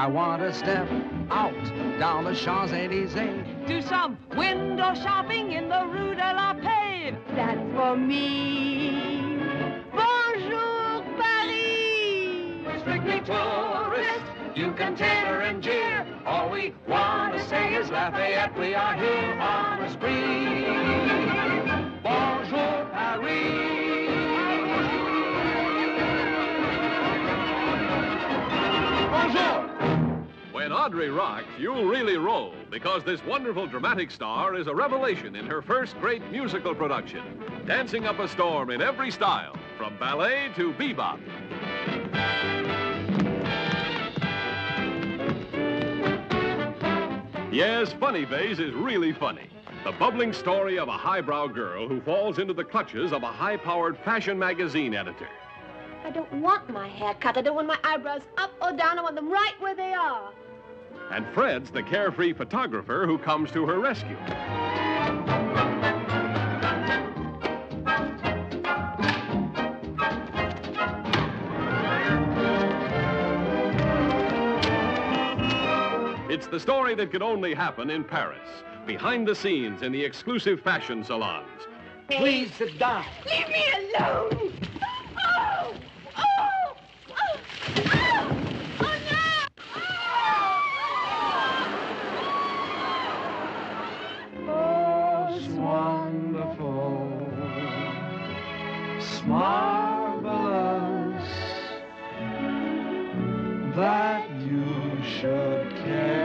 I want to step out down the Champs-Élysées. Do some window shopping in the Rue de la Paix. That's for me. Bonjour, Paris. Strictly tourist, you can tailor and jeer. All we want to say is Lafayette, we are here on a spree. Audrey rocks, you'll really roll because this wonderful dramatic star is a revelation in her first great musical production, dancing up a storm in every style, from ballet to bebop. Yes, Funny Face is really funny. The bubbling story of a highbrow girl who falls into the clutches of a high-powered fashion magazine editor. I don't want my hair cut. I don't want my eyebrows up or down. I want them right where they are. And Fred's the carefree photographer who comes to her rescue. It's the story that could only happen in Paris, behind the scenes in the exclusive fashion salons. Please sit down. Leave me alone. It's marvelous that you should care.